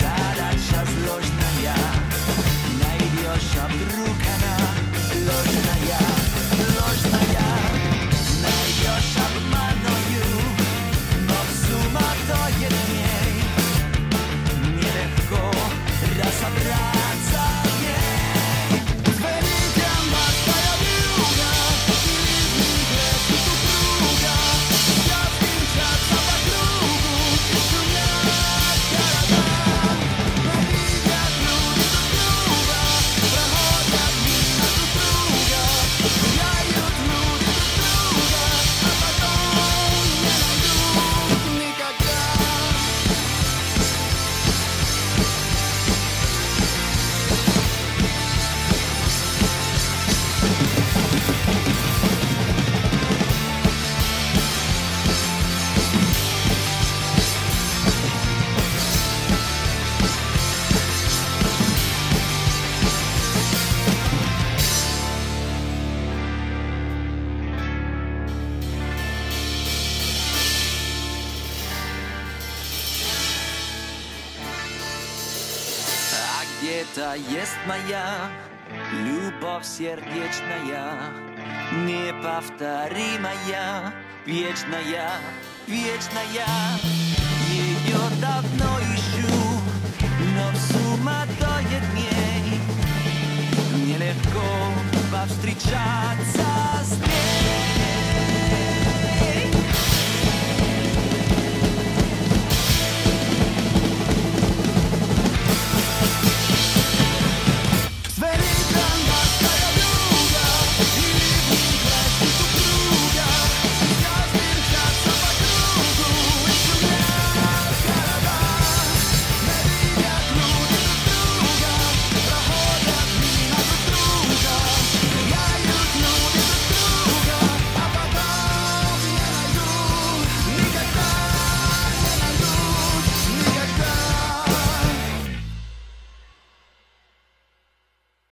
Задача сложная, найдешь, а Это есть моя любовь сердечная, неповторимая, вечная, вечная. Ее давно ищу, но в суматохе дней нелегко повстречаться.